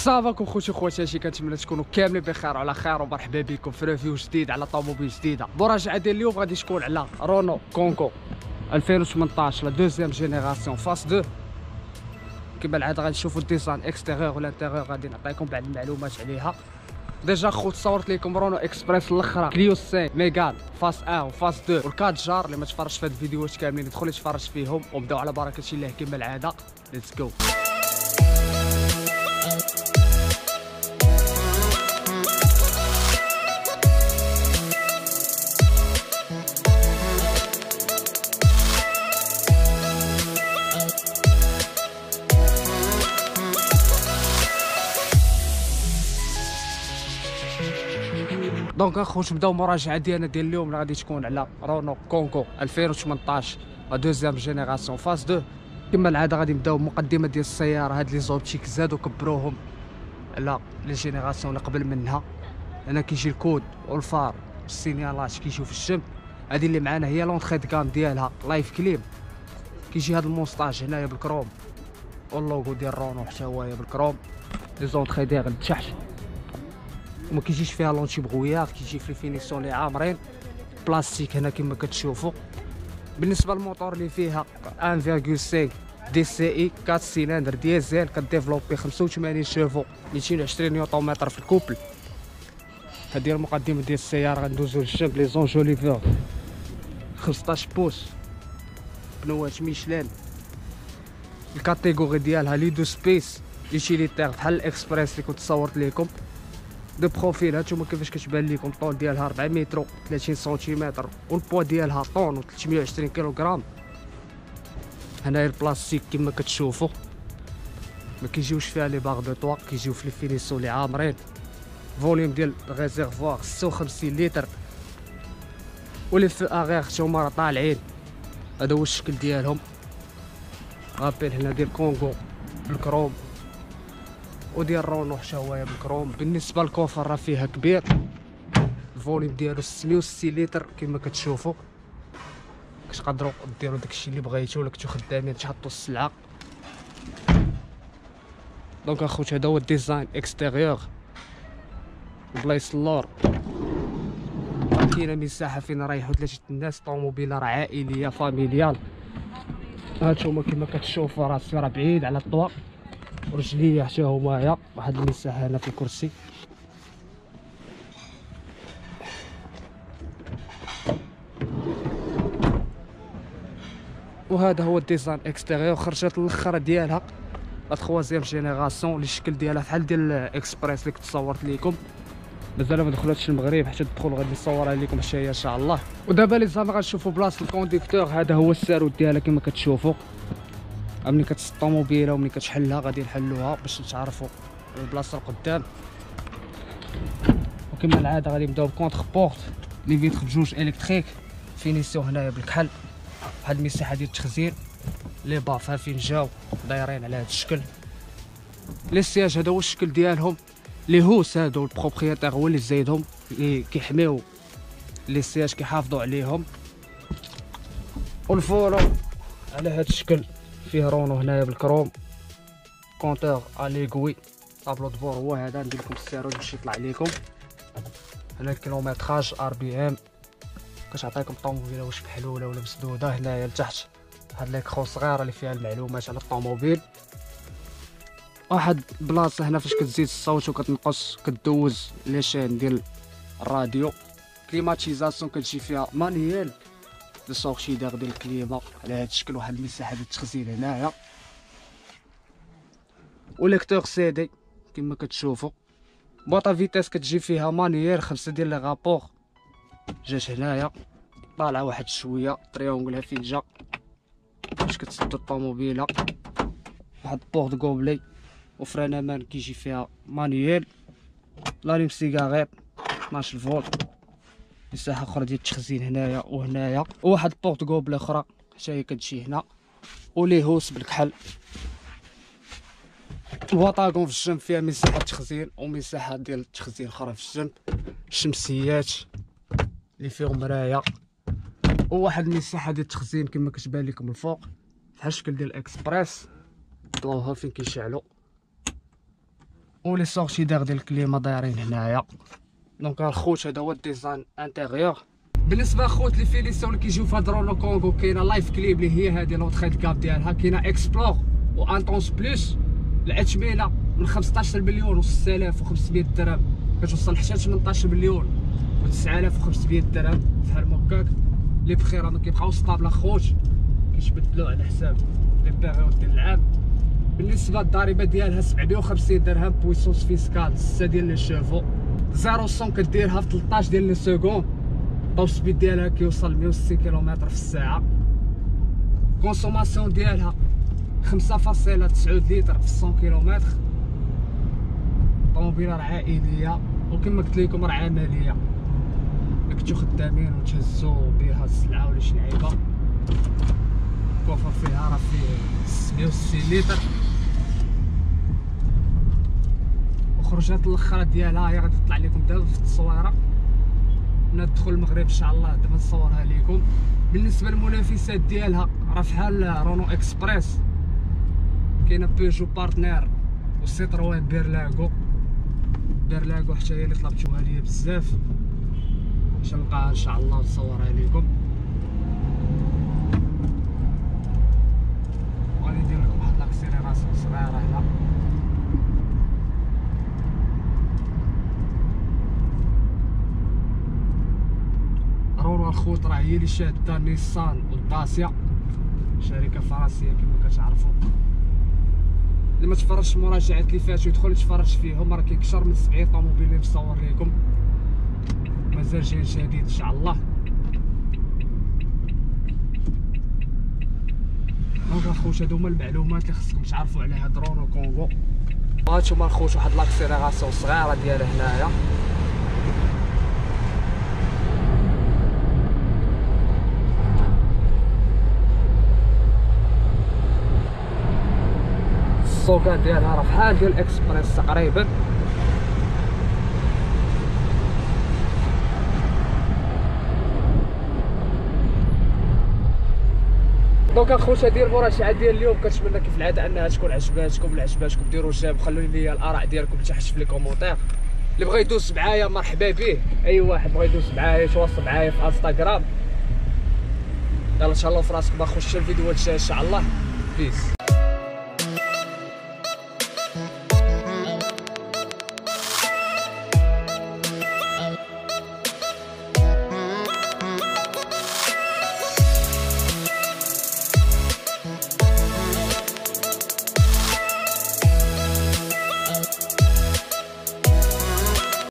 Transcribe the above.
ça va كم خوتي خواتاتي كنتمنى تكونوا كاملين بخير وعلى خير ومرحبا بكم في review جديد على طوموبيل جديدة. المراجعه ديال اليوم غادي تكون على Renault Kangoo 2018 la deuxième génération phase 2 كما العادة غادي نشوفوا ال design extérieur وال intérieur غادي نعطيكم بعض المعلومات عليها. déjà خوت صورت لكم Renault Express الأخرى Clio 5 Mégane phase 1 و phase 2 وال Kadjar اللي ما تفرجش في هاد الفيديوهات كاملين يدخل يتفرج فيهم وبداو على بركة الله كما العادة. let's go donc اخوت نبداو المراجعه ديالنا ديال اليوم. غادي تكون على Renault Kangoo 2018 la deuxième génération phase 2 كما العادة غادي نبدأو بمقدمه ديال السيارة. هاد les optiques زادو كبروهم على les générations اللي قبل منها. هنا كيجي ال code وال phare والسينيالات كيجيو في هادي اللي معانا هي l'entrée de gamme ديالها Life clim كيجي هاد ال moustache هنايا بالكروم واللوغو ديال رونو حتى هو بالكروم. les entrées ديال لتحت وما كيجيش فيها l'antibrouillard كيجي في ال finition اللي عامرين. بلاستيك هنا كما كتشوفوا. بالنسبة للموتور اللي فيها 1.5 dCi 4 cylindres diesel ك développer 85 chevaux 220 نيوتن متر في ال couple. هذه المقدمة ديال السيارة غندوزو للجنب les enjoliveurs 15 pouces. بنوات Michelin. ال catégorie ديالها ludospace utilitaire بحال الإكسبريس اللي كنت صورت لكم de profil هانتوما كيفاش كتبان لكم الطول ديالها 4 متر 30 سنتيمتر. والبوا ديالها tonne و 320 كيلوغرام. هنايا البلاستيك كما كتشوفوا ما كيجيوش فيها les barres de toit كيجيو في ال finition اللي عامرين. volume ديال ال réservoir 56 لتر. و les feux arrière حتى هما راه طالعين. هذا هو الشكل ديالهم. rappel هنا ديال Kangoo بالكروم وديال رونو هو بالكروم بالنسبة لل coffre راه فيها كبير. ال volume ديالو 660 لتر كما كتشوفوا. كتقدروا ديروا داكشي اللي بغيتو ولا كنتو خدامين تحطوا السلعة. donc أخوت هذا هو ال design extérieur بلايص اللور. كاينة مساحه فين يريحوا ثلاثة الناس. طوموبيلة راه عائلية familiale. هانتوما كما كتشوفوا راه بعيد على ال toit ورجليا حتى همايا واحد المساحه هنا في الكرسي. وهذا هو ال design extérieur خرجت الاخرى ديالها. la troisième génération الشكل ديالها بحال ديال الإكسبريس اللي كنت صورت لكم مازال ما دخلتش المغرب حتى تدخل غادي نصورها لكم حتى هي إن شاء الله. ودابا لي زعما غنشوفوا بلاصة ال conducteur هذا هو الساروت ديالها كما كتشوفوا ملي كتسد الطوموبيله وملي كتحلها غادي نحلوها باش تعرفوا البلاصة القدام. وكما العادة غادي نبداو ب contre-porte les vitres بجوج électriques finition هنايا بالكحل. واحد المساحة ديال التخزين les baffles فين جاو دايرين على هذا الشكل. les sièges هذا هو الشكل ديالهم. les housses هادو ال propriétaire هو اللي زايدهم اللي كيحميو les sièges كيحافظوا عليهم. وال volant على هذا الشكل. فيه رونو هنايا بالكروم. compteur à aiguilles. tableau de bord هو هذا ندير لكم السيرو باش يطلع لكم هنا ال kilométrage RPM كتعطيكم الطوموبيله واش محلوله ولا مسدوده هنايا لتحت. هاد l'écran صغيرة اللي فيها المعلومات على الطوموبيل. واحد بلاصة هنا فاش كتزيد الصوت وكتنقص كدوز les chaînes ديال الراديو. climatisation كتجي فيها manuelle. sortie ديال ال clima على هاد الشكل واحد المساحه ديال التخزين هنايا و lecteur CD كما كتشوفوا boîte à vitesses كتجي فيها manuelle خمسة ديال les rapports جات هنايا طالعه واحد شوية triangle فين جا باش كتسدو الطوموبيله واحد porte-gobelet و frein à main كيجي فيها manuel l'allume-cigarette 12 فولت مساحه أخرى ديال التخزين هنايا وهنايا وواحد porte-gobelet أخرى حتى هي كتجي هنا. و les housses بالكحل. la boîte à gants في الجنب فيها مساحه تخزين ومساحه ديال التخزين أخرى في الجنب. شمسيات اللي فيهم مرايه وواحد المساحه ديال التخزين كما كتبان لكم الفوق بحال الشكل ديال الإكسبريس. ضوها فين كيشعلو. و les sorties ديال ال clima دايرين هنايا. donc الخوت هذا هو ال design intérieur بالنسبة خوت les finitions اللي كيجيو في هاد Kangoo كاينة Life Clim اللي هي هذه l'entrée de gamme ديالها كاينة Explore و Intens Plus الأثمنة من 15 مليون و 6500 درهم. كتوصل حتى 18 مليون و 9500 درهم فحال هكاك les prix راه كيبقاو stables أخوت. كيتبدلوا على حساب les périodes ديال العام. بالنسبة للضريبة ديالها 750 درهم. puissance fiscale 6 ديال les chevaux. 0 كديرها في 13 ديال les secondes ال top speed ديالها كيوصل 160 كيلومتر في الساعة. consommation ديالها 5.9 لتر في 100 كيلومتر. طوموبيلة عائليه وكما قلت لكم راه عمليه كنتو خدامين وتهزو بها السلعة ولا شي لعيبة. كوفر فيها راه فيه 160 لتر. وخرجات الاخرى ديالها هي غادي تطلع لكم دابا في التصويرة. ندخل المغرب إن شاء الله دابا نصورها لكم بالنسبة للمنافسات ديالها راه فحال رونو إكسبريس. كاينة بيجو Partner وسيتروين Berlingo. Berlingo حتى هي اللي طلبتوها ليا بزاف. باش نلقاها إن شاء الله ونصورها لكم وغادي ندير لكم واحد l'accélération صغيرة هنا رونو الخوت راه هي اللي شاده نيسان والداسيا شركة فرنسية كما كتعرفوا. اللي ما تفرجش المراجعات اللي فاتوا يدخل يتفرج فيهم راه كيكثر من 70 طوموبيل اللي مصور لكم مازال جاي جديد إن شاء الله. donc اخوت هادو هما المعلومات اللي خصكم تعرفوا على هاد رونو Kangoo. هانتوما اخوت واحد l'accélération صغيرة ديالها هنايا. السوكان ديالها راه بحال ديال الاكسبريس تقريبا. donc اخوتي هذه المراجعه ديال اليوم كنتمنى كيف العادة أنها تكون عجباتكم ولا عجباتكم ديروا j'aime خلوني لي الآراء ديالكم تحت في les commentaires اللي بغى يدوز معايا مرحبا به أي واحد بغى يدوز معايا يتواصل معايا في إنستغرام. يلا إن شاء الله في راسكم اخوتي الفيديو إن شاء الله. بيس